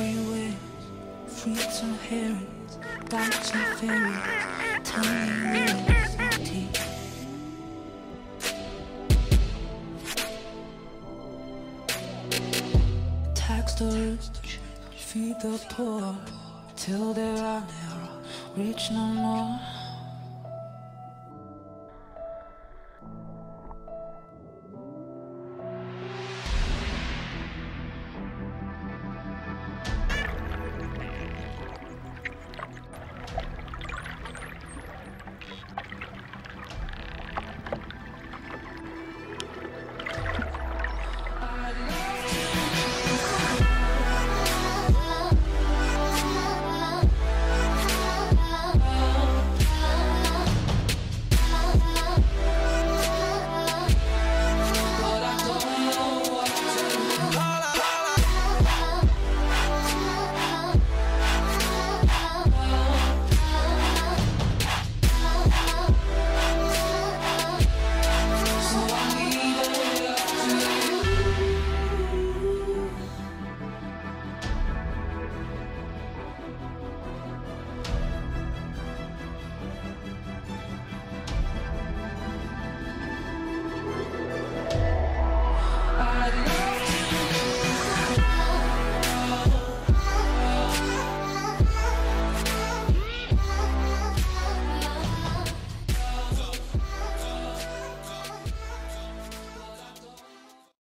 freeways, freaks and herrings, dykes and fairies, tiny wheels teeth. Tax the rich, feed the poor, till they are no rich no more.